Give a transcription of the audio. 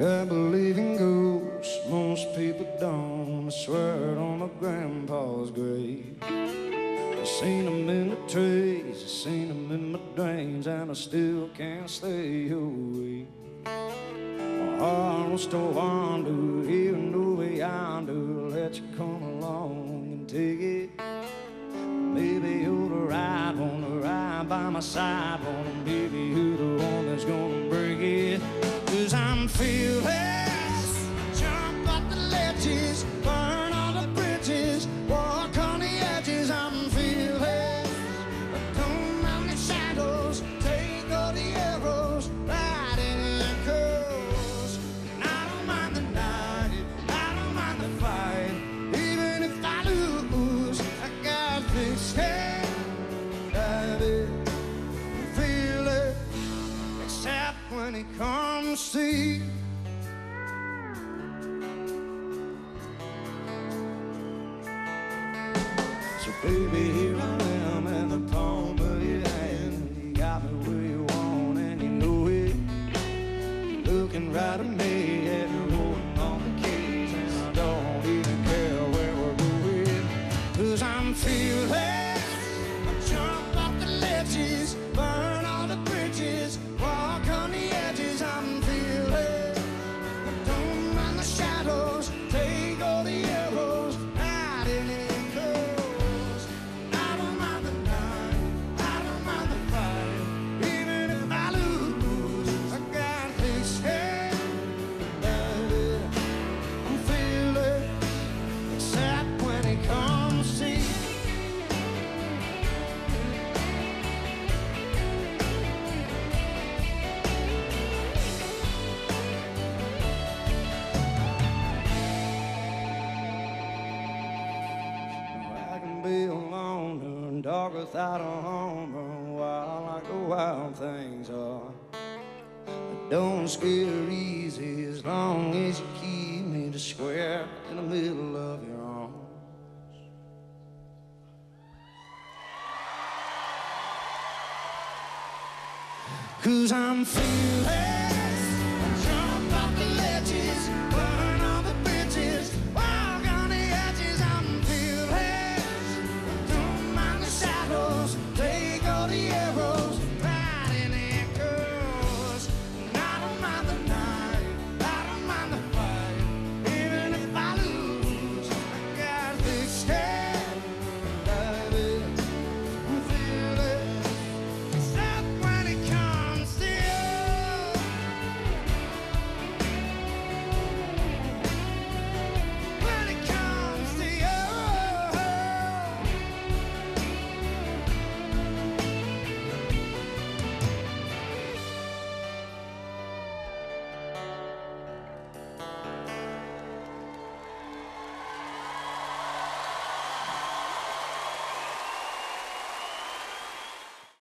I believe in ghosts, most people don't. I swear it on my grandpa's grave. I seen them in the trees, I seen them in my dreams, and I still can't stay away. My heart wants to wander, even though way yonder, let you come along and take it. Maybe you'll the one to ride by my side, wanna maybe you're when it comes to you. So baby, here I am be alone and dark without a home, run wild like the wild things are. Don't scare easy as long as you keep me to square in the middle of your arms. Cause I'm feeling